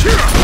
Kira!